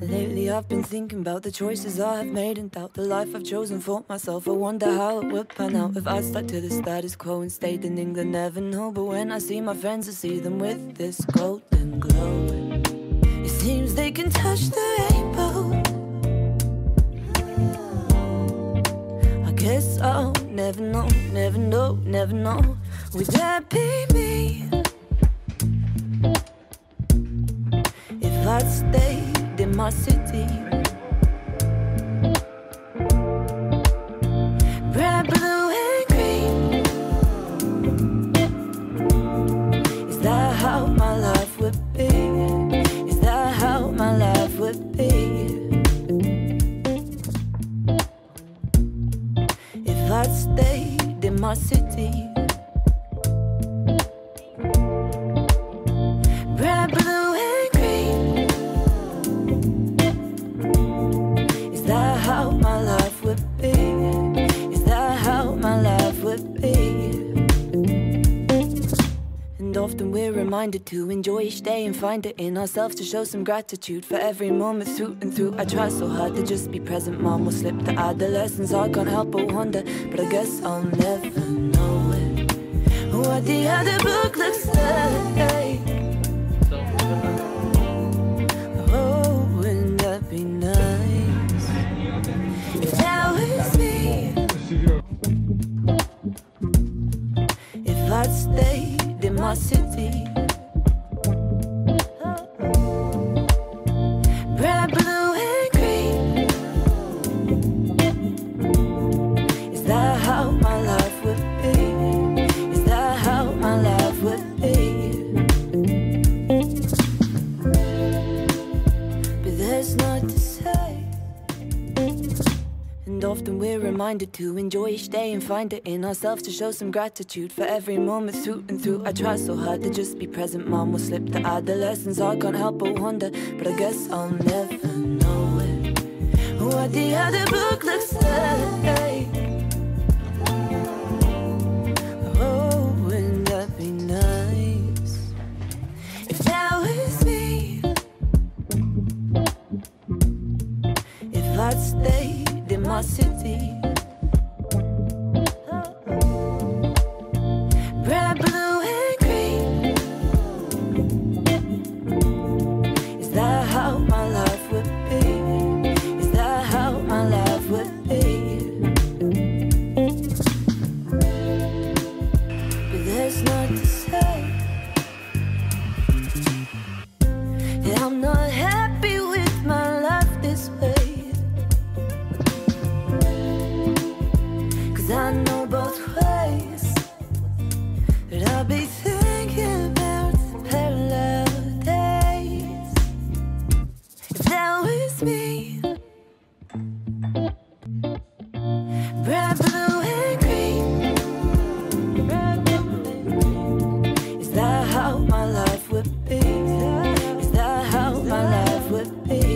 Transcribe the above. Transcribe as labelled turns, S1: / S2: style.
S1: Lately I've been thinking about the choices I have made and doubt the life I've chosen for myself. I wonder how it would pan out if I stuck to the status quo and stayed in England. Never know, but when I see my friends, I see them with this golden glow. It seems they can touch the rainbow. I guess I'll never know, never know, never know. Would that be me? If I'd stayed in my city. Red, blue, and green. Is that how my life would be? Is that how my life would be? If I'd stayed in my city. And often we're reminded to enjoy each day and find it in ourselves to show some gratitude for every moment through and through. I try so hard to just be present, mom will slip the adolescence. I can't help but wonder, but I guess I'll never know it. What the other book looks like. Oh, wouldn't that be nice? If that was me, if I'd stayed in my city. Often we're reminded to enjoy each day and find it in ourselves to show some gratitude for every moment through and through. I try so hard to just be present, mom will slip the adolescence. I can't help but wonder, but I guess I'll never know it. What the other book looks like. Oh, wouldn't that be nice? If was me. If I'd stayed in I'll be thinking about the parallel days If that with me Bright blue and green Is that how my life would be? Is that how my life would be?